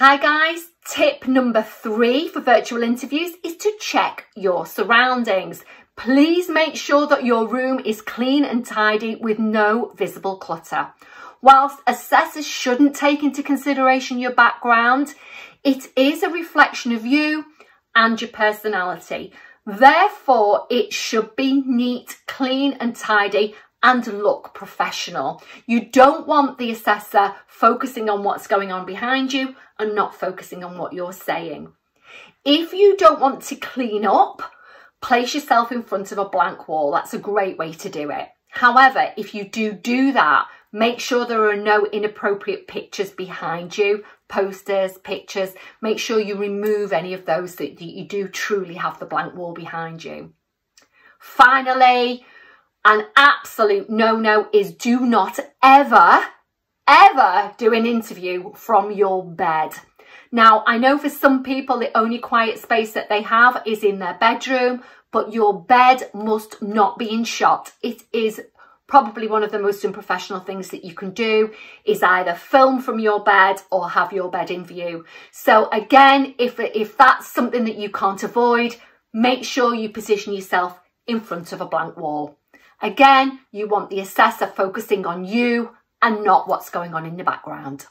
Hi guys, tip number three for virtual interviews is to check your surroundings. Please make sure that your room is clean and tidy with no visible clutter. Whilst assessors shouldn't take into consideration your background, it is a reflection of you and your personality. Therefore, it should be neat, clean and tidy and look professional. You don't want the assessor focusing on what's going on behind you and not focusing on what you're saying. If you don't want to clean up, place yourself in front of a blank wall. That's a great way to do it. However, if you do do that, make sure there are no inappropriate pictures behind you, posters, pictures. Make sure you remove any of those that you do truly have the blank wall behind you. Finally, an absolute no-no is do not ever, ever do an interview from your bed. Now, I know for some people, the only quiet space that they have is in their bedroom, but your bed must not be in shot. It is probably one of the most unprofessional things that you can do is either film from your bed or have your bed in view. So again, if, if that's something that you can't avoid, make sure you position yourself in front of a blank wall. Again, you want the assessor focusing on you and not what's going on in the background.